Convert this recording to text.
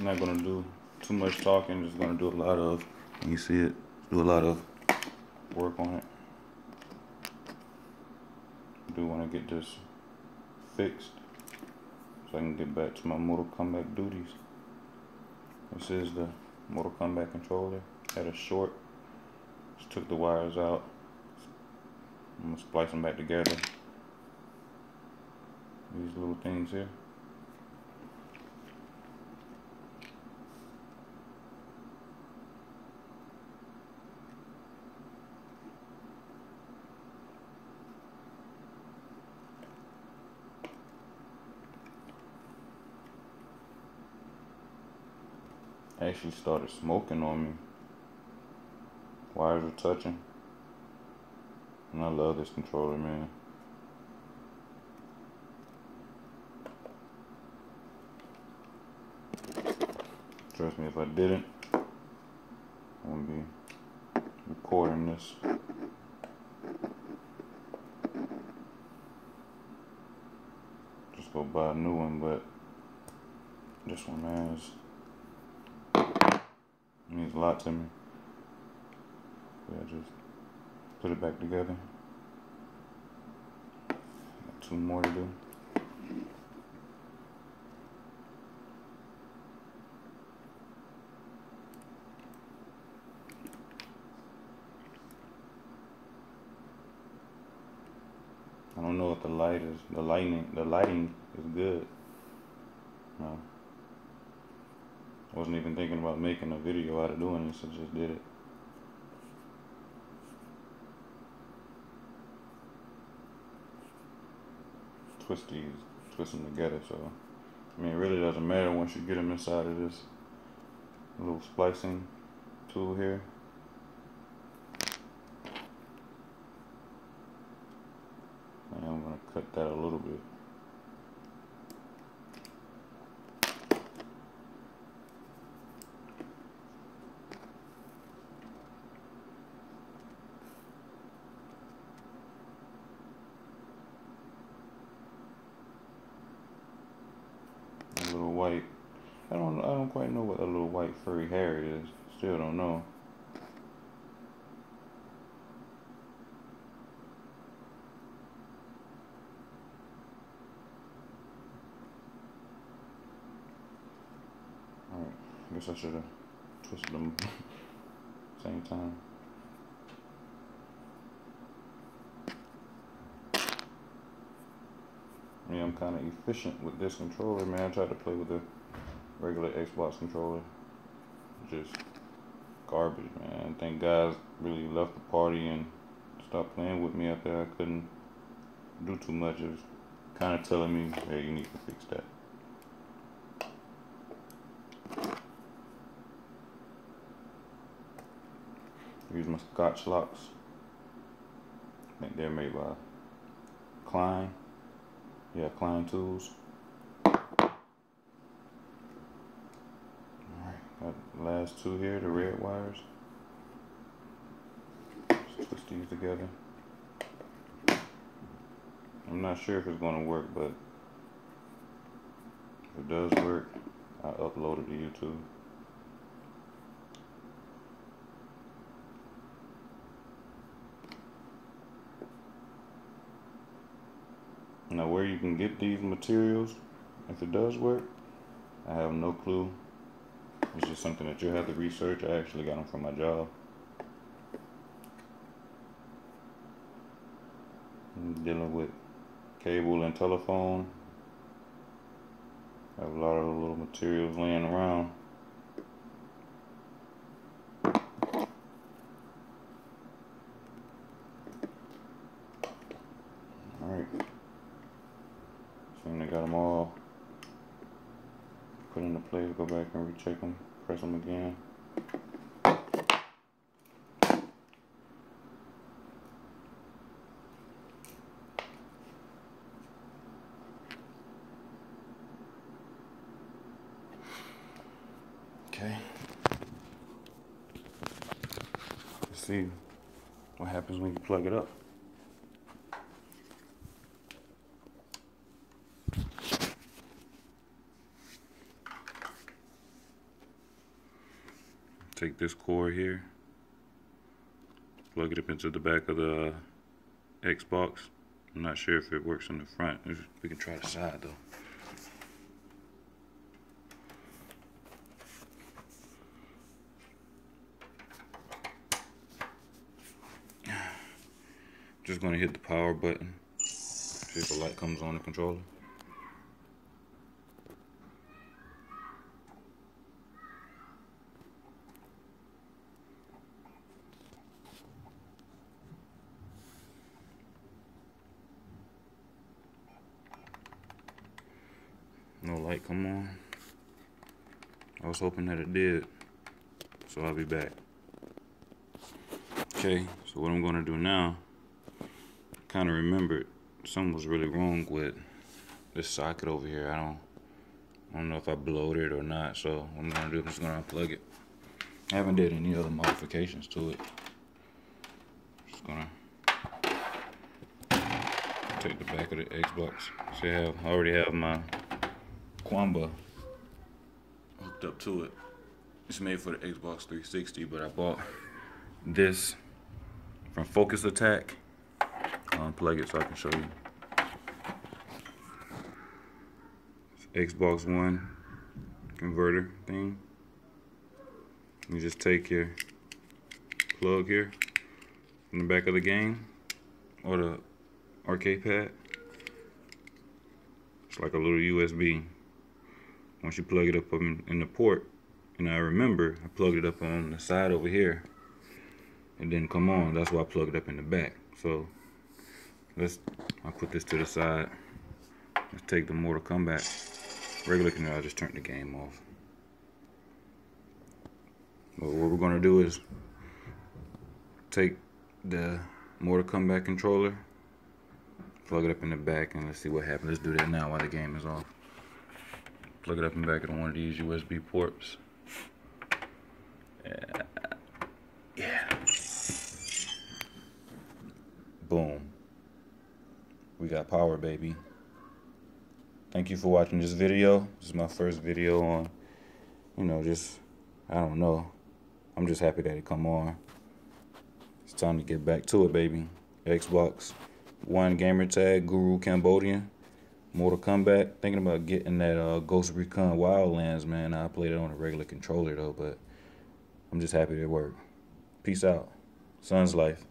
I'm not gonna do too much talking, just gonna do a lot of, you see it, do a lot of work on it. Do wanna get this fixed so I can get back to my Mortal Kombat duties. This is the Mortal Kombat controller. Had a short, just took the wires out. I'm gonna splice them back together. These little things here. Actually started smoking on me. Wires were touching. And I love this controller, man. Trust me, if I didn't, I wouldn't be recording this. Just go buy a new one, but this one, man, is means a lot to me. Yeah, just put it back together. Got two more to do. I don't know what the light is the lighting the lighting is good. No. Wasn't even thinking about making a video out of doing this, I just did it. Twist these, twist them together, so, I mean, it really doesn't matter once you get them inside of this little splicing tool here. And I'm gonna cut that a little bit. little white. I don't. I don't quite know what a little white furry hair is. Still don't know. Alright, I guess I should have twisted them same time. Yeah, I'm kind of efficient with this controller, man. I tried to play with the regular Xbox controller. Just garbage, man. Think guys really left the party and stopped playing with me after I couldn't do too much. It was kind of telling me, hey, you need to fix that. Use my Scotch locks. I think they're made by Klein. Yeah, Klein Tools. Alright, last two here, the red wires. Twist these together. I'm not sure if it's going to work, but if it does work, I'll upload it to YouTube. Now where you can get these materials, if it does work, I have no clue. It's just something that you have to research. I actually got them from my job. I'm dealing with cable and telephone. I have a lot of little materials laying around. And I got them all put into place. Go back and recheck them. Press them again. Okay. Let's see what happens when you plug it up. Take this core here, plug it up into the back of the uh, Xbox. I'm not sure if it works in the front. We can try the side though. Just gonna hit the power button. See if the light comes on the controller. No light come on. I was hoping that it did. So I'll be back. Okay, so what I'm gonna do now, kind of remembered something was really wrong with this socket over here. I don't, I don't know if I blowed it or not. So what I'm gonna do, I'm just gonna unplug it. I haven't did any other modifications to it. Just gonna take the back of the Xbox. See, I have I already have my Qanba hooked up to it. It's made for the Xbox 360, but I bought this from Focus Attack. I'll unplug it so I can show you. It's Xbox One converter thing. You just take your plug here in the back of the game or the arcade pad. It's like a little USB once you plug it up in, the port and I remember I plugged it up on the side over here. And didn't come on. That's why I plugged it up in the back. So let's I'll put this to the side. Let's take the Mortal Kombat. Regular controller I just turned the game off? But what we're gonna do is take the Mortal Kombat controller plug it up in the back and let's see what happens. Let's do that now while the game is off plug it up and back on one of these USB ports. Yeah. yeah. Boom. We got power, baby. Thank you for watching this video. This is my first video on, you know, just, I don't know. I'm just happy that it come on. It's time to get back to it, baby. Xbox One gamer tag, Guru Cambodian. Mortal Kombat. Thinking about getting that uh, Ghost Recon Wildlands, man. I played it on a regular controller though, but I'm just happy it worked. Peace out. Son's life.